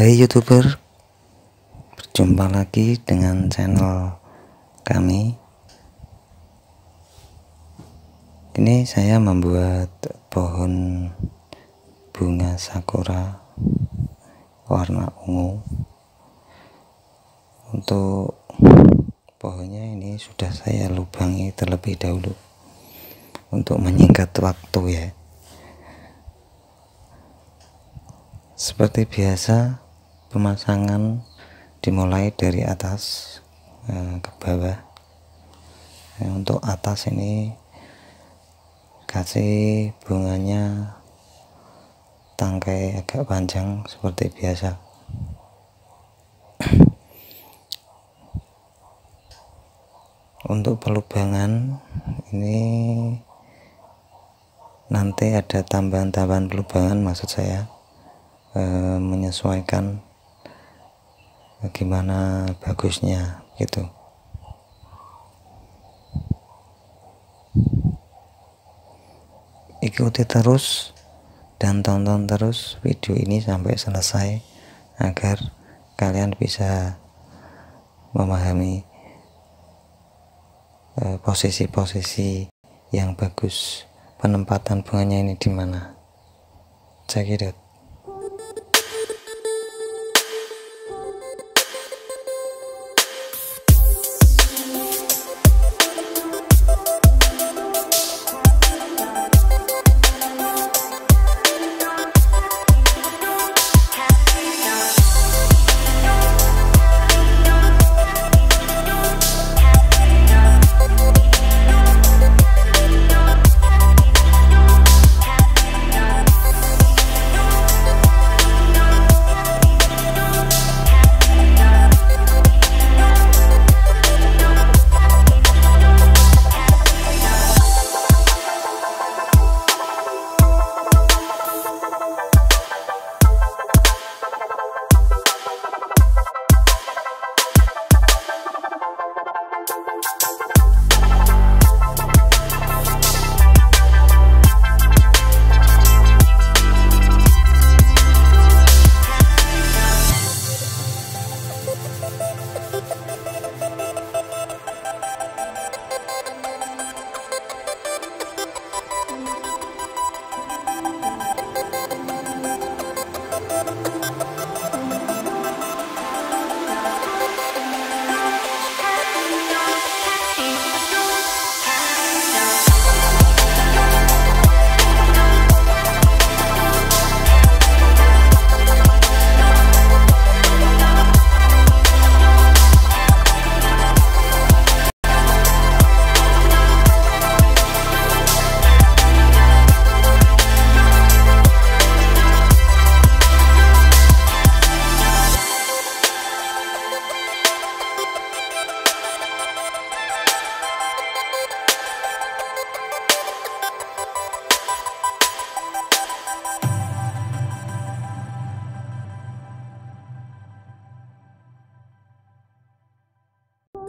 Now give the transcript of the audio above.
Hai youtuber. Berjumpa lagi dengan channel kami. Ini saya membuat pohon bunga sakura warna ungu. Untuk pohonnya ini sudah saya lubangi terlebih dahulu Untuk menyingkat waktu ya. Seperti biasa pemasangan dimulai dari atas eh, ke bawah. Ya, untuk atas ini kasih bunganya tangkai agak panjang seperti biasa. Untuk pelubangan ini nanti ada tambahan-tambahan pelubangan maksud saya e, menyesuaikan bagaimana bagusnya gitu. Ikuti terus dan tonton terus video ini sampai selesai agar kalian bisa memahami eh, posisi-posisi yang bagus penempatan bunganya ini di mana. Check